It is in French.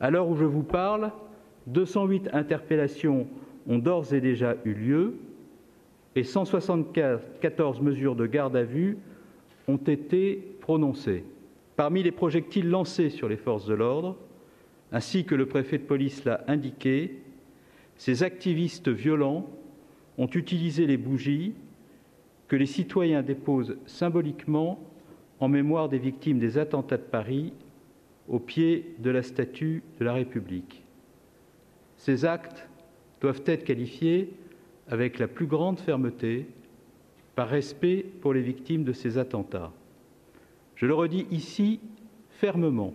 À l'heure où je vous parle, 208 interpellations ont d'ores et déjà eu lieu et 174 mesures de garde à vue ont été prononcées. Parmi les projectiles lancés sur les forces de l'ordre, ainsi que le préfet de police l'a indiqué, ces activistes violents ont utilisé les bougies que les citoyens déposent symboliquement en mémoire des victimes des attentats de Paris au pied de la statue de la République. Ces actes doivent être qualifiés avec la plus grande fermeté, par respect pour les victimes de ces attentats. Je le redis ici fermement